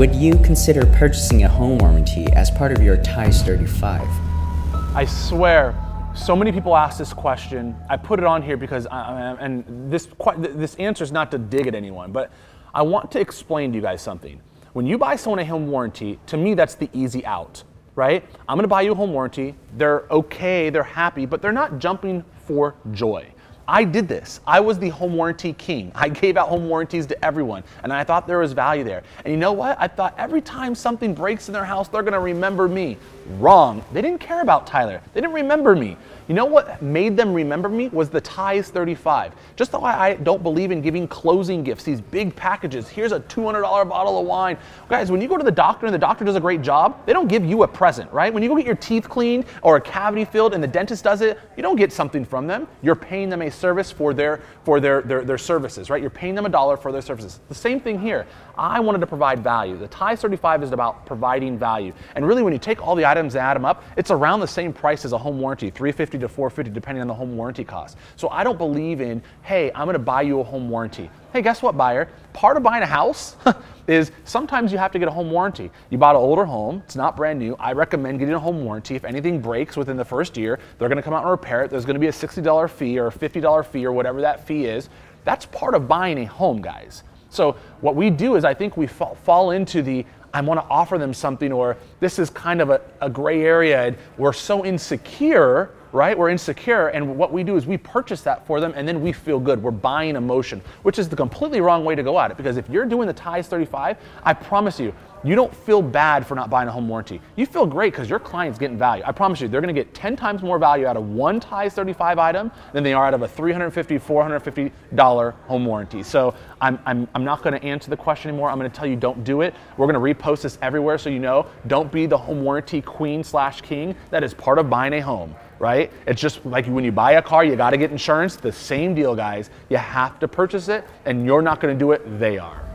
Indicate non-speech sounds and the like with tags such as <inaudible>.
Would you consider purchasing a home warranty as part of your TIES 35? I swear, so many people ask this question. I put it on here because, I, and this, this answer is not to dig at anyone, but I want to explain to you guys something. When you buy someone a home warranty, to me, that's the easy out, right? I'm gonna buy you a home warranty. They're okay, they're happy, but they're not jumping for joy. I did this. I was the home warranty king. I gave out home warranties to everyone, and I thought there was value there. And you know what? I thought every time something breaks in their house, they're gonna remember me. Wrong. They didn't care about Tyler. They didn't remember me. You know what made them remember me was the TIES 35. Just though I don't believe in giving closing gifts, these big packages. Here's a $200 bottle of wine. Guys, when you go to the doctor and the doctor does a great job, they don't give you a present, right? When you go get your teeth cleaned or a cavity filled and the dentist does it, you don't get something from them. You're paying them a service for their for their, their, their services, right? You're paying them a dollar for their services. The same thing here. I wanted to provide value. The TIES 35 is about providing value. And really when you take all the items and add them up, it's around the same price as a home warranty, 350 to 450 depending on the home warranty cost. So I don't believe in, hey, I'm gonna buy you a home warranty. Hey, guess what, buyer? Part of buying a house <laughs> is sometimes you have to get a home warranty. You bought an older home, it's not brand new. I recommend getting a home warranty. If anything breaks within the first year, they're gonna come out and repair it. There's gonna be a $60 fee or a $50 fee or whatever that fee is. That's part of buying a home, guys. So what we do is I think we fall into the I want to offer them something, or this is kind of a, a gray area. And we're so insecure, right? We're insecure, and what we do is we purchase that for them, and then we feel good. We're buying emotion, which is the completely wrong way to go at it. Because if you're doing the TIES 35, I promise you, you don't feel bad for not buying a home warranty. You feel great because your client's getting value. I promise you, they're going to get 10 times more value out of one TIES 35 item than they are out of a $350, $450 home warranty. So I'm, I'm, I'm not going to answer the question anymore. I'm going to tell you don't do it. We're going to repost this everywhere so you know. Don't be the home warranty queen slash king. That is part of buying a home right? It's just like when you buy a car, you got to get insurance. The same deal, guys. You have to purchase it, and you're not going to do it, they are.